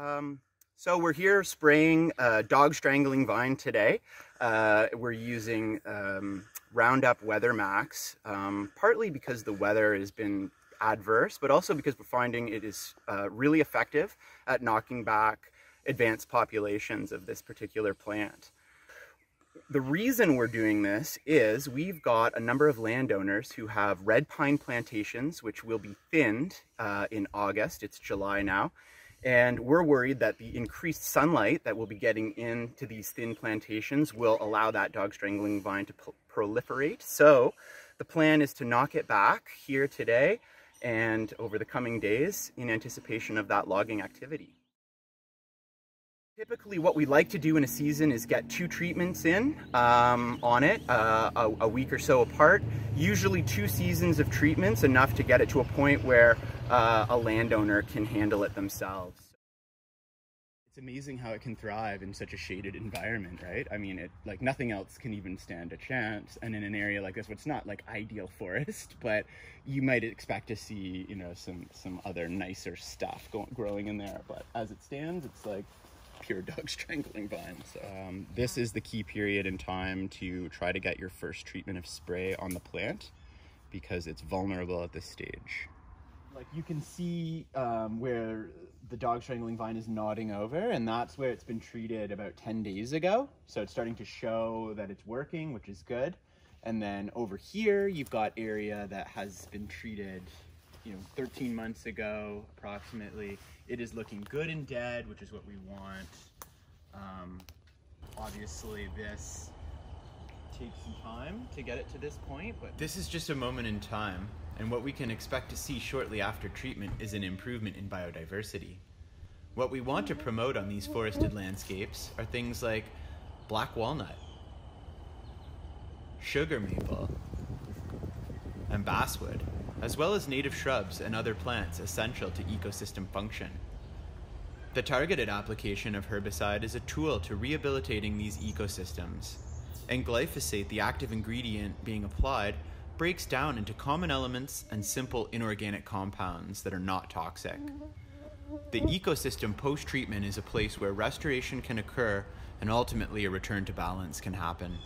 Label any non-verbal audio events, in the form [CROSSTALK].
Um, so we're here spraying uh, dog strangling vine today. Uh, we're using um, Roundup Weather Max, um, partly because the weather has been adverse, but also because we're finding it is uh, really effective at knocking back advanced populations of this particular plant. The reason we're doing this is we've got a number of landowners who have red pine plantations, which will be thinned uh, in August. It's July now. And we're worried that the increased sunlight that we'll be getting into these thin plantations will allow that dog strangling vine to proliferate. So the plan is to knock it back here today and over the coming days in anticipation of that logging activity. Typically what we like to do in a season is get two treatments in um, on it uh, a, a, week or so apart. Usually two seasons of treatments, enough to get it to a point where uh, a landowner can handle it themselves. It's amazing how it can thrive in such a shaded environment, right? I mean, it like nothing else can even stand a chance. And in an area like this, what's not like ideal [LAUGHS] forest, but you might expect to see, you know, some some other nicer stuff growing in there. But as it stands, it's like [LAUGHS] dog strangling vines. Um, this is the key period in time to try to get your first treatment of spray on the plant because it's vulnerable at this stage. Like you can see um, where the dog strangling vine is nodding over and that's where it's been treated about 10 days ago. So it's starting to show that it's working, which is good. And then over here, you've got area that has been treated you know 13 months ago approximately it is looking good and dead which is what we want. Um, obviously this takes some time to get it to this point but this is just a moment in time and what we can expect to see shortly after treatment is an improvement in biodiversity. What we want to promote on these forested landscapes are things like black walnut sugar maple and basswood as well as native shrubs and other plants essential to ecosystem function. The targeted application of herbicide is a tool to rehabilitating these ecosystems, and glyphosate, the active ingredient being applied, breaks down into common elements and simple inorganic compounds that are not toxic. The ecosystem post treatment is a place where restoration can occur and ultimately a return to balance can happen.